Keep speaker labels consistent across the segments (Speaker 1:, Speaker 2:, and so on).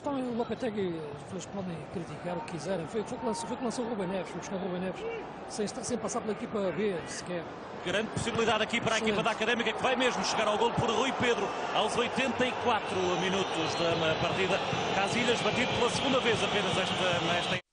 Speaker 1: Então, o Lopetegui, as pessoas podem criticar o que quiserem. Foi, foi, que lançou, foi que lançou o Ruben Neves, foi buscar o Ruben Neves, sem, estar- sem passar pela equipa B sequer.
Speaker 2: Grande possibilidade aqui para a equipa
Speaker 1: Excelente.
Speaker 2: da Académica que vai mesmo chegar ao gol por Rui Pedro aos 84 minutos da partida. Casilhas batido pela segunda vez apenas esta, nesta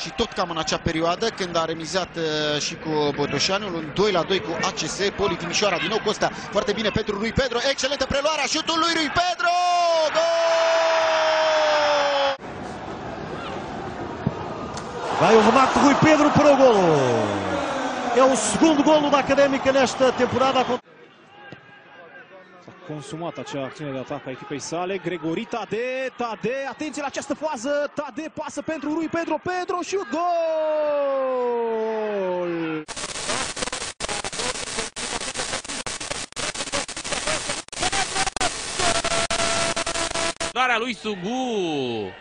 Speaker 3: și tot cam în acea perioadă când a remizat uh, și cu Botoșanul un 2 la 2 cu ACS Poli Timișoara din nou Costa foarte bine pentru Rui Pedro excelentă preluarea șutul lui Rui Pedro gol
Speaker 4: Vai o remate de Rui Pedro para o golo. É o segundo golo da Académica nesta temporada.
Speaker 5: S-a consumat acea acțiune de atac a echipei sale. Gregori Tade, Tade, atenție la această fază. Tade pasă pentru Rui Pedro, Pedro și gol!
Speaker 6: Darea lui Sugu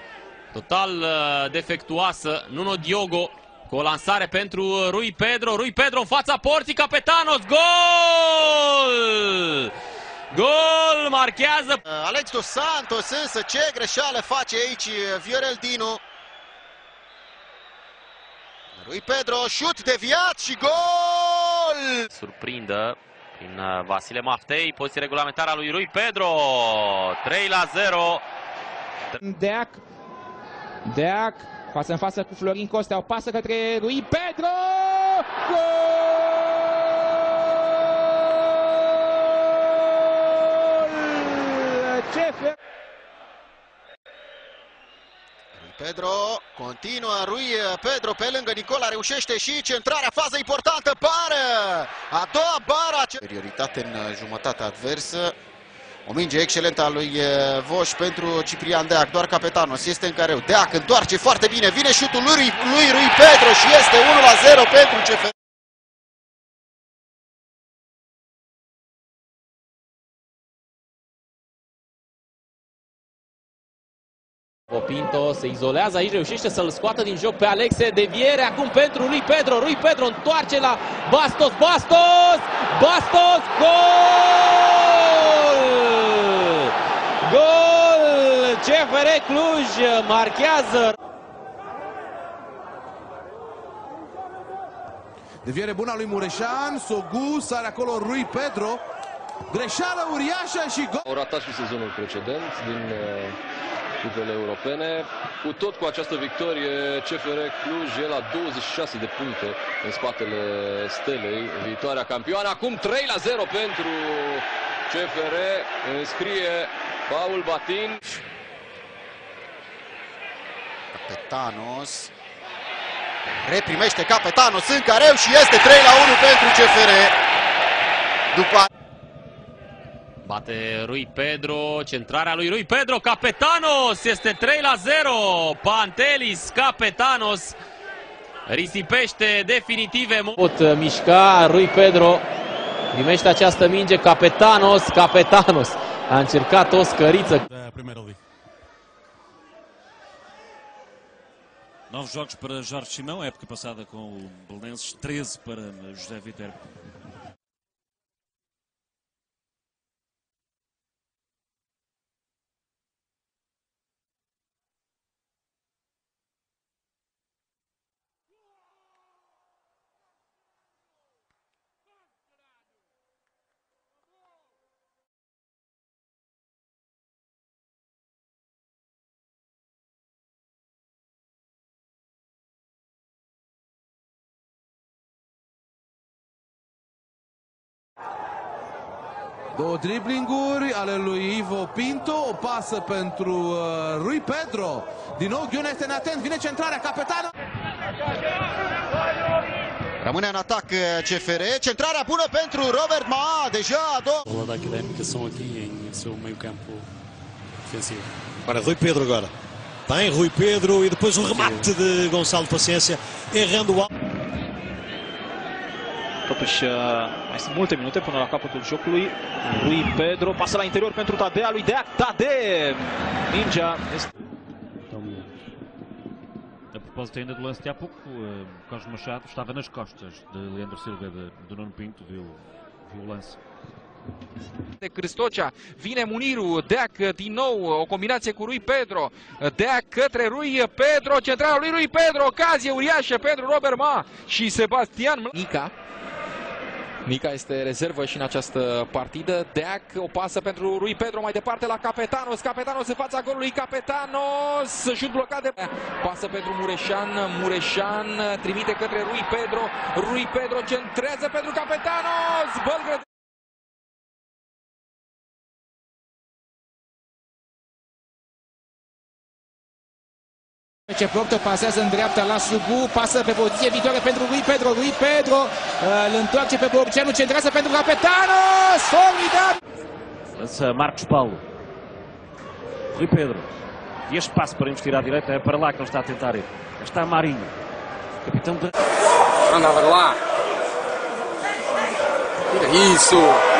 Speaker 6: total uh, defectuoasă. Nuno Diogo cu o lansare pentru uh, Rui Pedro. Rui Pedro în fața porții. Capetanos. Gol! Gol! Marchează
Speaker 3: Uh, Alex Dos Santos însă ce greșeală face aici uh, Viorel Dinu Rui Pedro șut deviat și gol
Speaker 6: surprindă prin uh, Vasile Maftei. Poziție regulamentară a lui Rui Pedro. 3 la 0.
Speaker 7: Deac. Deac. Față în față cu Florin Costea. O pasă către Rui Pedro. Gol! Ce fel!
Speaker 3: Rui Pedro continuă Rui Pedro pe lângă Nicola reușește și centrarea fază importantă bară a doua bară a ce- prioritate în uh, jumătatea adversă o minge excelentă a lui uh, Voș pentru Ciprian Deac, doar capetanos este în careu. Deac întoarce foarte bine, vine șutul lui, lui Rui Pedro și este 1 la 0 pentru CFR.
Speaker 6: Pinto se izolează aici, reușește să-l scoată din joc pe Alexe Deviere, acum pentru lui Pedro, lui Pedro întoarce la Bastos, Bastos, Bastos, gol! Gol! CFR Cluj marchează
Speaker 8: Deviere bună a lui Mureșan, Sogu, sare acolo Rui Pedro. Greșeală uriașă și gol.
Speaker 9: Au ratat și sezonul precedent din uh, cupele europene. Cu tot cu această victorie, CFR Cluj e la 26 de puncte în spatele Stelei, viitoarea campioană. Acum 3 la 0 pentru CFR. Înscrie Paul Batin.
Speaker 3: Capetanos reprimește Capetanos în careu și este 3 la 1 pentru CFR. După
Speaker 6: Bate Rui Pedro, centrarea lui Rui Pedro, Capetanos, este 3 la 0, Pantelis, Capetanos, risipește definitiv emo- Pot uh, mișca Rui Pedro, primește această minge, Capetanos, Capetanos, a încercat o scăriță.
Speaker 2: da Primeira Liga. Novos jogos para Jorge Simão, época passada com o Belenenses, 13 para José Viterbo.
Speaker 8: Două driblinguri ale lui Ivo Pinto, o pasă pentru uh, Rui Pedro. Din nou Ghione este neatent, vine centrarea, capetană.
Speaker 3: Rămâne în atac uh, CFR, centrarea bună pentru Robert Maa, deja a doua.
Speaker 10: bola da Académica são aqui em seu meio campo ofensivo. Ora, Rui Pedro agora. Tem Rui Pedro e depois o remate de Gonçalo Paciência, errando o...
Speaker 5: Totuși, uh, mai sunt multe minute până la capătul jocului. Lui Pedro pasă la interior pentru Tadea, lui Deac, Tade! Mingea este...
Speaker 11: A propósito ainda do lance de há pouco, uh, Carlos Machado estava nas costas de Leandro Silva e de, de Nuno Pinto, viu, viu o lance.
Speaker 12: De Cristocea, vine Muniru, Deac din nou, o combinație cu Rui Pedro, Deac către Rui Pedro, centrala lui Rui Pedro, ocazie uriașă pentru Robert Ma și Sebastian Nica. Nica este rezervă și în această partidă. Deac o pasă pentru Rui Pedro mai departe la Capetanos. Capetanos în fața golului. Capetanos șut blocat de... Pasă pentru Mureșan. Mureșan trimite către Rui Pedro. Rui Pedro centrează pentru Capetanos. Bălgrăd
Speaker 7: Ce Proctor pasează în dreapta la Sugu, pasă pe poziție viitoare pentru lui Pedro, lui Pedro îl întoarce pe Borceanu, centrează pentru Capetano, formidabil!
Speaker 11: Lança Marcos Paulo. Rui Pedro. E espaço para investir à direita, é para lá que ele está a tentar ir. Está Marinho. Capitão de...
Speaker 12: Anda lá. Tira isso!